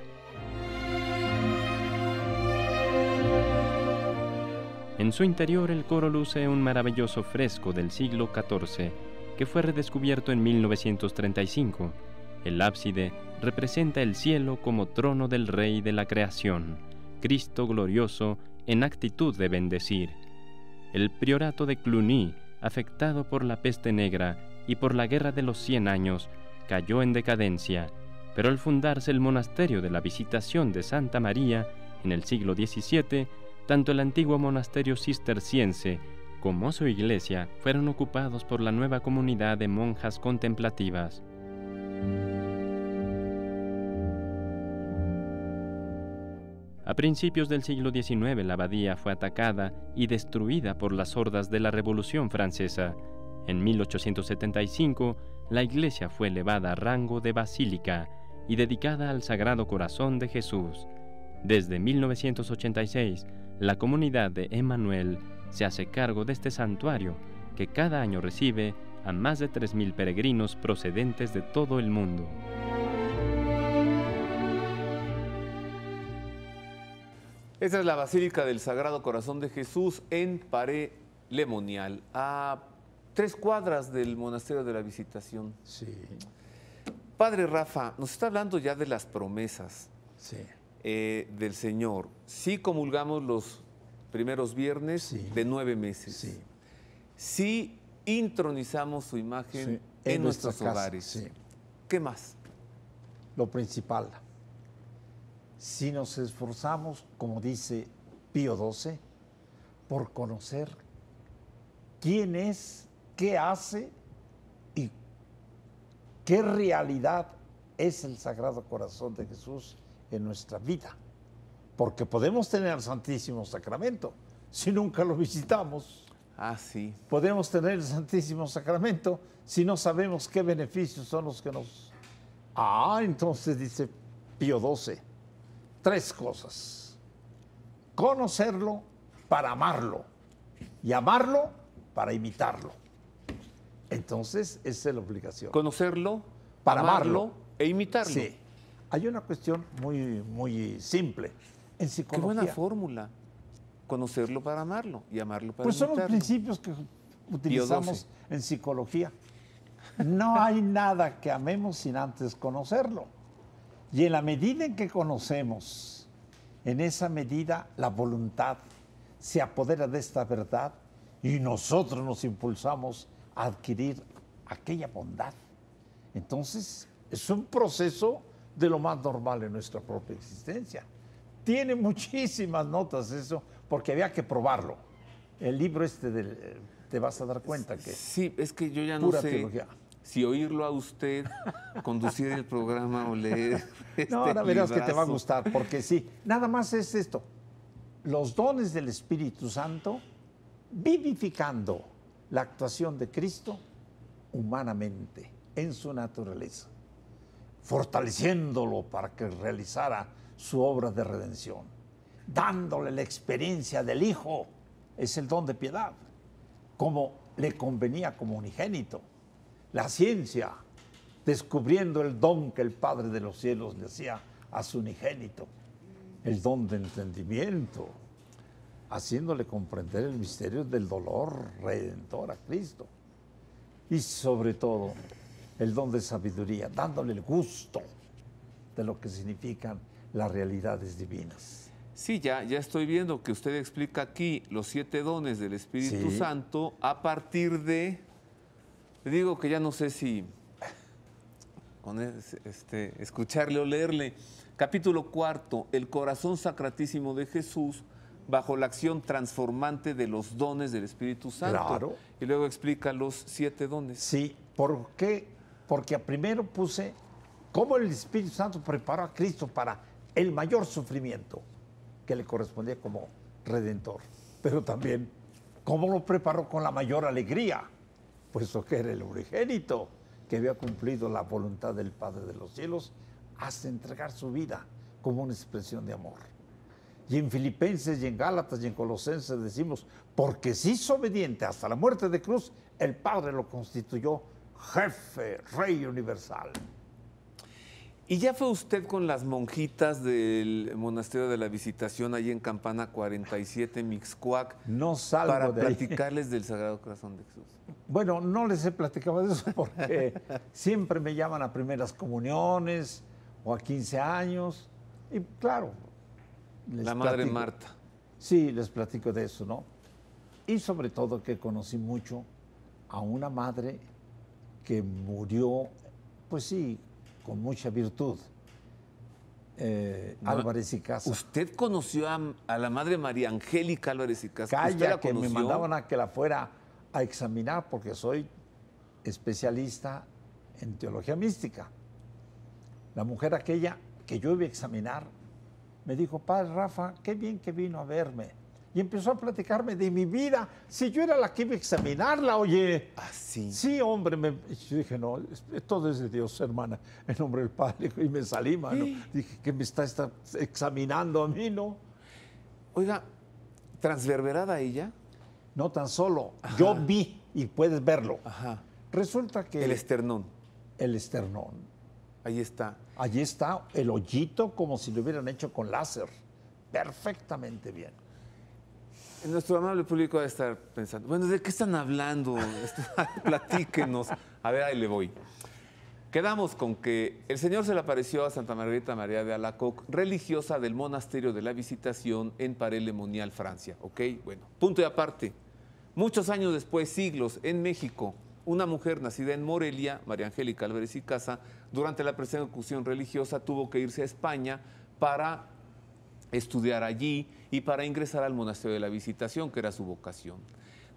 S2: En su interior el coro luce un maravilloso fresco del siglo XIV, que fue redescubierto en 1935. El ábside representa el cielo como trono del Rey de la creación, Cristo glorioso en actitud de bendecir. El priorato de Cluny, afectado por la peste negra y por la guerra de los cien años, cayó en decadencia, pero al fundarse el monasterio de la Visitación de Santa María en el siglo XVII, tanto el antiguo monasterio cisterciense como su iglesia fueron ocupados por la nueva comunidad de monjas contemplativas. A principios del siglo XIX la abadía fue atacada y destruida por las hordas de la Revolución Francesa. En 1875 la iglesia fue elevada a rango de basílica y dedicada al Sagrado Corazón de Jesús. Desde 1986, la comunidad de Emmanuel se hace cargo de este santuario que cada año recibe a más de 3.000 peregrinos procedentes de todo el mundo.
S1: Esta es la Basílica del Sagrado Corazón de Jesús en Paré Lemonial, a tres cuadras del Monasterio de la Visitación.
S3: Sí,
S1: Padre Rafa, nos está hablando ya de las promesas
S3: sí.
S1: Eh, del Señor. Sí comulgamos los primeros viernes
S3: Sí.
S1: de nueve meses.
S3: Sí.
S1: Sí intronizamos su imagen
S3: Sí,
S1: en, nuestros hogares. ¿Qué más?
S3: Lo principal, si nos esforzamos, como dice Pío XII, por conocer quién es, qué hace y qué realidad es el Sagrado Corazón de Jesús en nuestra vida. Porque podemos tener el Santísimo Sacramento si nunca lo visitamos.
S1: Ah, sí.
S3: Podemos tener el Santísimo Sacramento si no sabemos qué beneficios son los que nos... Ah, entonces dice Pío XII, tres cosas. Conocerlo para amarlo y amarlo para imitarlo. Entonces, esa es la obligación.
S1: Conocerlo,
S3: Para
S1: amarlo,
S3: amarlo.
S1: e imitarlo.
S3: Sí. Hay una cuestión muy, muy simple. En
S1: Qué
S3: psicología,
S1: buena fórmula. Conocerlo para amarlo y amarlo para
S3: Pues son los principios que utilizamos en psicología. No hay nada que amemos sin antes conocerlo. Y en la medida en que conocemos, en esa medida la voluntad se apodera de esta verdad y nosotros nos impulsamos a adquirir aquella bondad. Entonces, es un proceso de lo más normal en nuestra propia existencia. Tiene muchísimas notas eso, porque había que probarlo. El libro este del, eh, te vas a dar cuenta que
S1: Sí, es que yo ya no sé
S3: teología.
S1: si oírlo a usted, conducir el programa o leer. <laughs> Este
S3: No, ahora verás que te va a gustar, porque sí, nada más es esto. Los dones del Espíritu Santo vivificando la actuación de Cristo humanamente, en su naturaleza, fortaleciéndolo para que realizara su obra de redención, dándole la experiencia del Hijo, es el don de piedad, como le convenía como unigénito. La ciencia, descubriendo el don que el Padre de los cielos le hacía a su unigénito, el don de entendimiento, haciéndole comprender el misterio del dolor redentor a Cristo. Y sobre todo, el don de sabiduría, dándole el gusto de lo que significan las realidades divinas.
S1: Sí, ya, ya estoy viendo que usted explica aquí los siete dones del Espíritu
S3: Sí.
S1: Santo a partir de. Le digo que ya no sé si con este, escucharle o leerle. Capítulo cuarto, el corazón sacratísimo de Jesús bajo la acción transformante de los dones del Espíritu Santo.
S3: Claro.
S1: Y luego explica los siete dones.
S3: Sí, ¿por qué? Porque primero puse cómo el Espíritu Santo preparó a Cristo para el mayor sufrimiento que le correspondía como redentor, pero también cómo lo preparó con la mayor alegría, puesto que era el unigénito que había cumplido la voluntad del Padre de los cielos hasta entregar su vida como una expresión de amor. Y en Filipenses y en Gálatas y en Colosenses decimos, porque se hizo obediente hasta la muerte de cruz, el Padre lo constituyó jefe, rey universal.
S1: ¿Y ya fue usted con las monjitas del Monasterio de la Visitación allí en Campana 47, Mixcuac,
S3: No salgo
S1: para
S3: de ahí.
S1: platicarles del Sagrado Corazón de Jesús?
S3: Bueno, no les he platicado de eso porque <laughs> siempre me llaman a primeras comuniones o a 15 años. Y claro.
S1: la madre Marta.
S3: Sí, les platico de eso, ¿no? Y sobre todo que conocí mucho a una madre que murió, pues sí, con mucha virtud. Eh, Álvarez y Casa.
S1: ¿Usted conoció a, la madre María Angélica Álvarez y Casa?
S3: Calla, la que me mandaban a que la fuera a examinar porque soy especialista en teología mística. La mujer aquella que yo iba a examinar me dijo, padre Rafa, qué bien que vino a verme. Y empezó a platicarme de mi vida. Si yo era la que iba a examinarla, oye.
S1: Ah, sí.
S3: Sí, hombre. Me, yo dije, no, todo es de Dios, hermana, en nombre del Padre. Y me salí, mano. Dije, que me está, está, examinando a mí, ¿no?
S1: Oiga, ¿transverberada ella?
S3: No tan solo. Yo vi, y puedes verlo.
S1: Ajá.
S3: Resulta que.
S1: El esternón.
S3: El esternón.
S1: Ahí está.
S3: Allí está el hoyito como si lo hubieran hecho con láser. Perfectamente bien.
S1: Nuestro amable público va a estar pensando, bueno, ¿de qué están hablando? <laughs> Platíquenos. A ver, ahí le voy. Quedamos con que el Señor se le apareció a Santa Margarita María de Alacoc, religiosa del monasterio de la Visitación en Paray-le-Monial, Francia. ¿Ok? Bueno, punto y aparte. Muchos años después, siglos, en México, una mujer nacida en Morelia, María Angélica Álvarez y Casa, durante la persecución religiosa tuvo que irse a España para estudiar allí y para ingresar al monasterio de la Visitación, que era su vocación.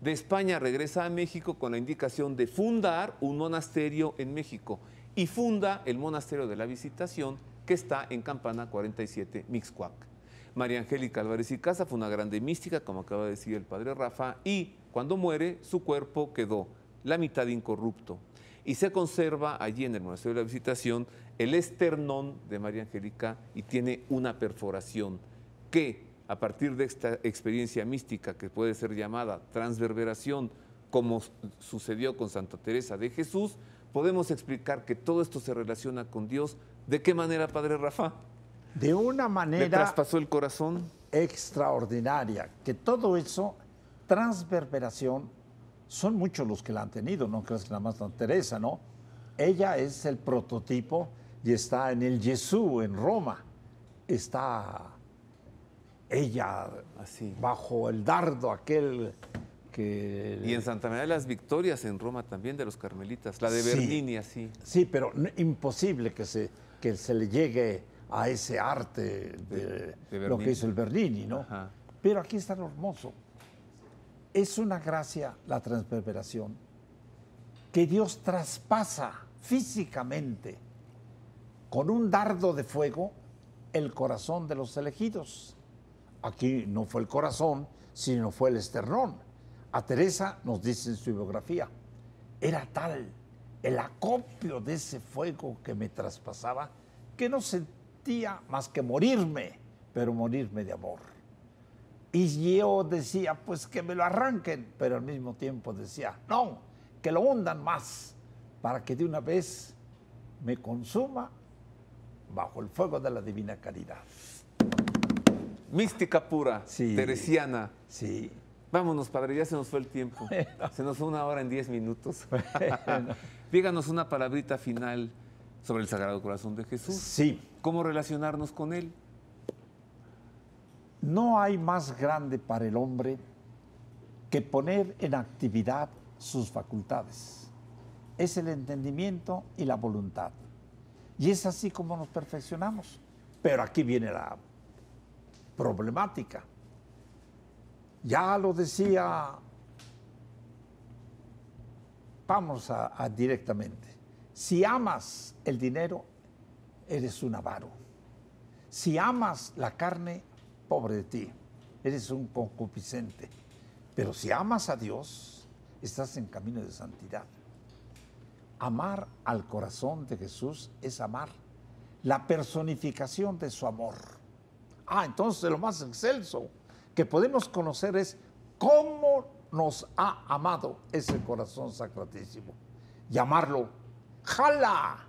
S1: De España regresa a México con la indicación de fundar un monasterio en México y funda el monasterio de la Visitación, que está en Campana 47, Mixcuac. María Angélica Álvarez y Casa fue una grande mística, como acaba de decir el padre Rafa, y cuando muere su cuerpo quedó la mitad incorrupto. Y se conserva allí en el monasterio de la Visitación el esternón de María Angélica y tiene una perforación que a partir de esta experiencia mística que puede ser llamada transverberación, como sucedió con Santa Teresa de Jesús, podemos explicar que todo esto se relaciona con Dios. ¿De qué manera, Padre Rafa?
S3: De una manera... ¿Le
S1: traspasó el corazón?
S3: Extraordinaria, que todo eso, transverberación, son muchos los que la han tenido, no creas que nada más Santa Teresa, ¿no? Ella es el prototipo y está en el Jesús, en Roma. Está ella Así. bajo el dardo aquel que...
S1: Y en Santa María de las Victorias, en Roma también, de los carmelitas, la de Bernini, así.
S3: Sí, pero imposible que se, que se le llegue a ese arte de, lo que hizo el Bernini, ¿no? Pero aquí está lo hermoso es una gracia la transverberación que Dios traspasa físicamente con un dardo de fuego el corazón de los elegidos. Aquí no fue el corazón, sino fue el esternón. A Teresa nos dice en su biografía, era tal el acopio de ese fuego que me traspasaba que no sentía más que morirme, pero morirme de amor. Y yo decía, pues que me lo arranquen, pero al mismo tiempo decía, no, que lo hundan más, para que de una vez me consuma bajo el fuego de la divina caridad.
S1: Mística pura, teresiana.
S3: Sí.
S1: Vámonos, padre, ya se nos fue el tiempo. Se nos fue una hora en diez minutos. <laughs> Díganos una palabrita final sobre el Sagrado Corazón de Jesús.
S3: Sí.
S1: ¿Cómo relacionarnos con él?
S3: No hay más grande para el hombre que poner en actividad sus facultades. Es el entendimiento y la voluntad. Y es así como nos perfeccionamos. Pero aquí viene la problemática. Ya lo decía, vamos a, directamente. Si amas el dinero, eres un avaro. Si amas la carne, pobre de ti, eres un concupiscente. Pero si amas a Dios, estás en camino de santidad. Amar al corazón de Jesús es amar la personificación de su amor. Ah, entonces lo más excelso que podemos conocer es cómo nos ha amado ese corazón sacratísimo. Llamarlo jala,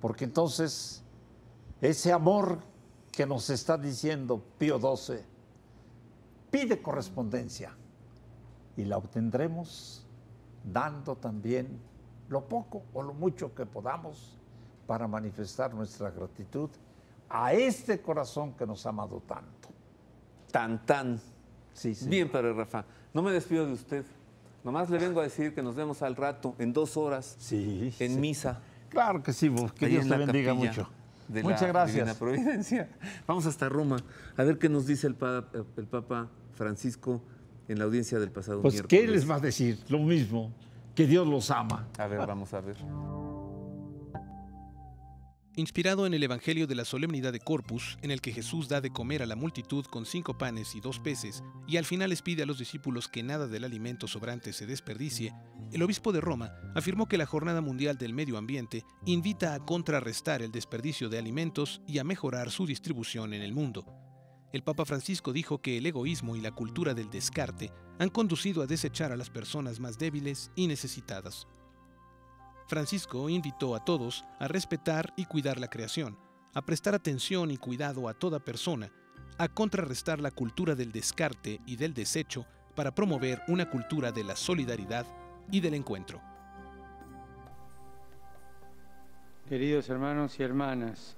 S3: porque entonces ese amor que nos está diciendo Pío XII, pide correspondencia y la obtendremos dando también lo poco o lo mucho que podamos para manifestar nuestra gratitud a este corazón que nos ha amado tanto.
S1: Tan, tan.
S3: Sí, sí.
S1: Bien, Padre Rafa. No me despido de usted. Nomás le vengo a decir que nos vemos al rato, en dos horas,
S3: Sí.
S1: en
S3: sí.
S1: misa.
S3: Claro que sí, Bob. que
S1: ahí
S3: Dios te bendiga mucho.
S1: de
S3: Muchas
S1: la
S3: gracias.
S1: Divina Providencia. <laughs> Vamos hasta Roma a ver qué nos dice el, pa- el Papa Francisco en la audiencia del pasado
S3: Pues,
S1: miércoles.
S3: ¿qué les va a decir? Lo mismo, que Dios los ama.
S1: A ver, vamos a ver.
S5: Inspirado en el Evangelio de la Solemnidad de Corpus, en el que Jesús da de comer a la multitud con cinco panes y dos peces, y al final les pide a los discípulos que nada del alimento sobrante se desperdicie, el obispo de Roma afirmó que la Jornada Mundial del Medio Ambiente invita a contrarrestar el desperdicio de alimentos y a mejorar su distribución en el mundo. El Papa Francisco dijo que el egoísmo y la cultura del descarte han conducido a desechar a las personas más débiles y necesitadas. Francisco invitó a todos a respetar y cuidar la creación, a prestar atención y cuidado a toda persona, a contrarrestar la cultura del descarte y del desecho para promover una cultura de la solidaridad y del encuentro.
S6: Queridos hermanos y hermanas,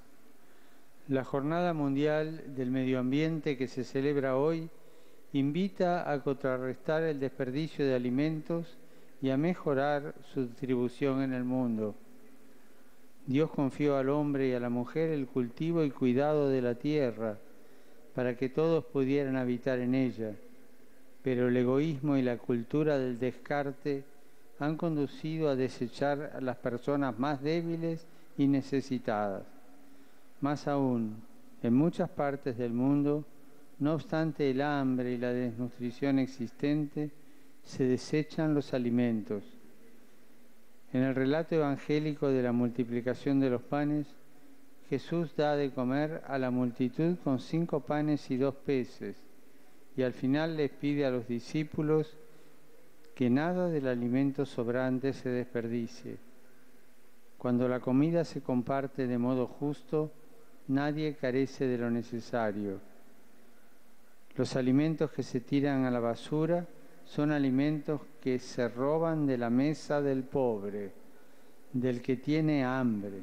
S6: la Jornada Mundial del Medio Ambiente que se celebra hoy invita a contrarrestar el desperdicio de alimentos y a mejorar su distribución en el mundo. Dios confió al hombre y a la mujer el cultivo y cuidado de la tierra para que todos pudieran habitar en ella, pero el egoísmo y la cultura del descarte han conducido a desechar a las personas más débiles y necesitadas. Más aún, en muchas partes del mundo, no obstante el hambre y la desnutrición existente, se desechan los alimentos. En el relato evangélico de la multiplicación de los panes, Jesús da de comer a la multitud con cinco panes y dos peces, y al final les pide a los discípulos que nada del alimento sobrante se desperdicie. Cuando la comida se comparte de modo justo, nadie carece de lo necesario. Los alimentos que se tiran a la basura son alimentos que se roban de la mesa del pobre, del que tiene hambre.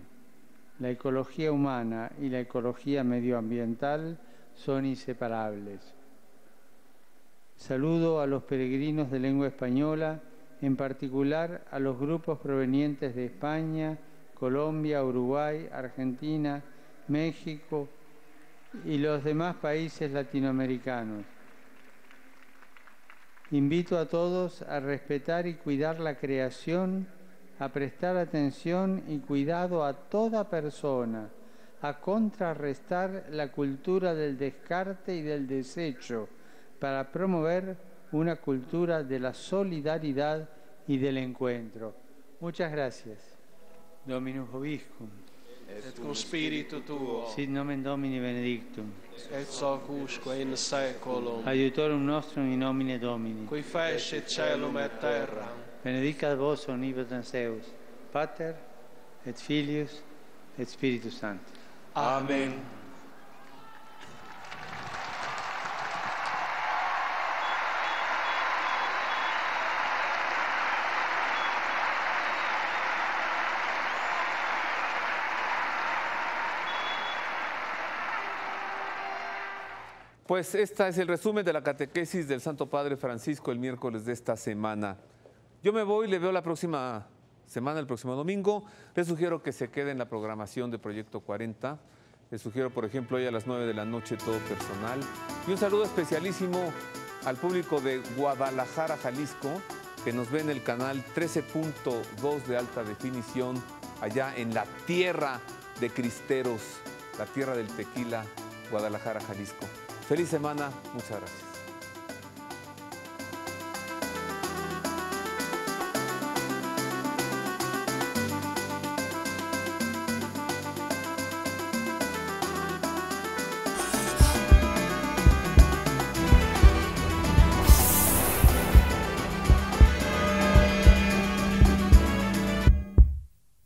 S6: La ecología humana y la ecología medioambiental son inseparables. Saludo a los peregrinos de lengua española, en particular a los grupos provenientes de España, Colombia, Uruguay, Argentina, México y los demás países latinoamericanos. Invito a todos a respetar y cuidar la creación, a prestar atención y cuidado a toda persona, a contrarrestar la cultura del descarte y del desecho, para promover una cultura de la solidaridad y del encuentro. Muchas gracias. Dominus Vobiscum.
S7: Et cum spiritu tuo,
S6: Sit nomen Domini benedictum.
S7: et soc usque in saeculum,
S6: Aiutorum nostrum in nomine Domini.
S7: qui fecit celum et terra.
S6: Benedicat vos omnipotens Deus, Pater et Filius et Spiritus Sanctus.
S7: Amen.
S1: Pues este es el resumen de la catequesis del Santo Padre Francisco el miércoles de esta semana. Yo me voy, le veo la próxima semana, el próximo domingo. Les sugiero que se quede en la programación de Proyecto 40. Les sugiero, por ejemplo, hoy a las 9 de la noche todo personal. Y un saludo especialísimo al público de Guadalajara, Jalisco, que nos ve en el canal 13.2 de alta definición, allá en la tierra de Cristeros, la tierra del tequila, Guadalajara, Jalisco. Feliz semana, muchas gracias.